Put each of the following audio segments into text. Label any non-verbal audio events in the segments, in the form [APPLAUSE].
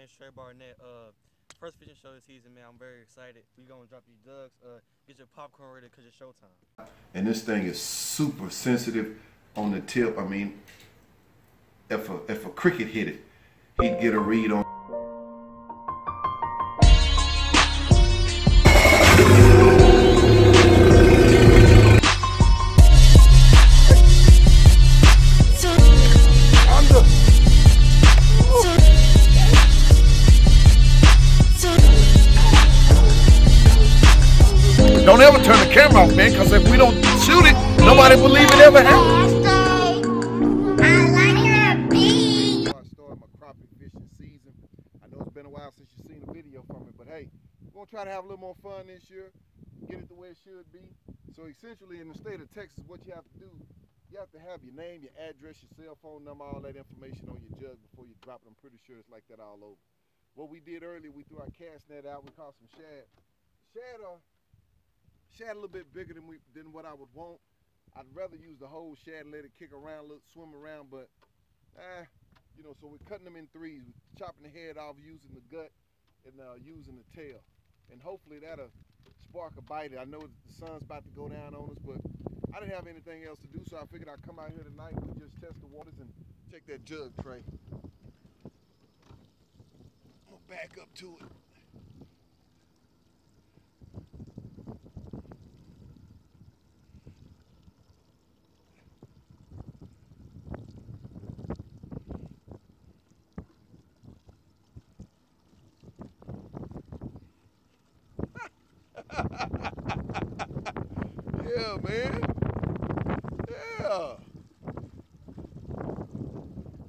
name's Trey Barnett. Uh, first fishing show this season, man. I'm very excited. We gonna drop these ducks. Uh, get your popcorn ready because it's showtime. And this thing is super sensitive on the tip. I mean, if a if a cricket hit it, he'd get a read on. Don't ever turn the camera off, man, because if we don't shoot it, nobody believe it ever happened. Started my crappie fishing season. I know it's been a while since you've seen a video from it, but hey, we're gonna try to have a little more fun this year, get it the way it should be. So essentially in the state of Texas, what you have to do, you have to have your name, your address, your cell phone number, all that information on your jug before you drop it. I'm pretty sure it's like that all over. What we did earlier, we threw our cast net out, we caught some shad. Shad are shad a little bit bigger than we than what I would want. I'd rather use the whole shad and let it kick around, swim around, but eh, you know, so we're cutting them in threes, we're chopping the head off, using the gut, and uh, using the tail. And hopefully that'll spark a bite. I know the sun's about to go down on us, but I didn't have anything else to do, so I figured I'd come out here tonight and just test the waters and check that jug tray. I'm gonna back up to it. Yeah, man. Yeah.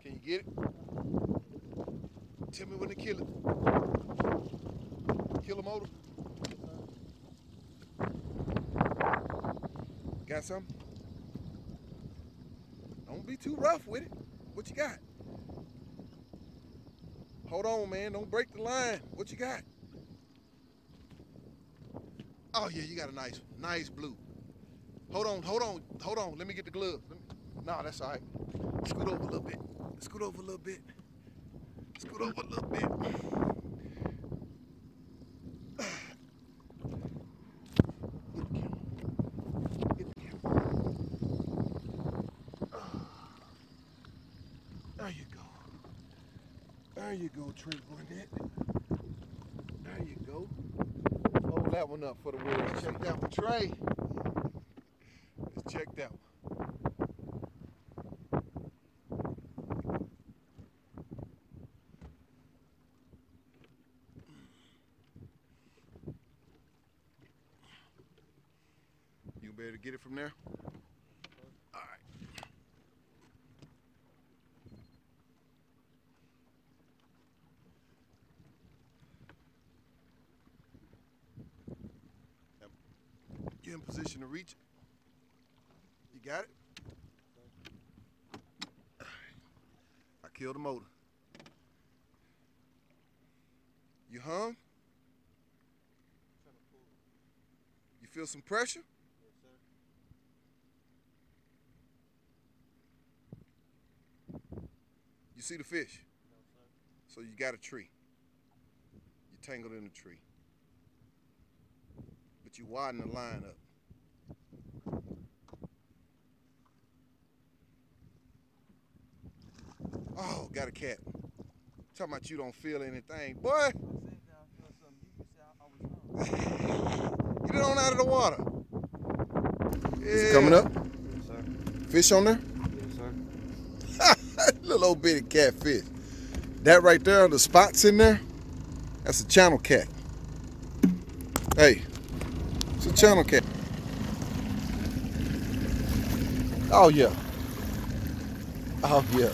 Can you get it? Tell me when to kill it. Kill a motor. Got some? Don't be too rough with it. What you got? Hold on, man. Don't break the line. What you got? Oh yeah, you got a nice, nice blue. Hold on, hold on, hold on. Let me get the glove. Let me... Nah, that's all right. Scoot over a little bit. Scoot over a little bit. Scoot over a little bit. There you go. There you go, Trey Barnett. There you go. Hold that one up for the world. Check that one, Trey. Check that. You better get it from there? All right. You're in position to reach it. You got it? I killed the motor. You hung? You feel some pressure? You see the fish? So you got a tree. You tangled in a tree. But you widen the line up. Got a cat. Talking about you don't feel anything. Boy, [LAUGHS] get it on out of the water. Is it coming up? Yes, sir. Fish on there? Yes, sir. [LAUGHS] Little old bitty catfish. That right there, the spots in there, that's a channel cat. Hey, it's a channel cat. Oh yeah. Oh yeah.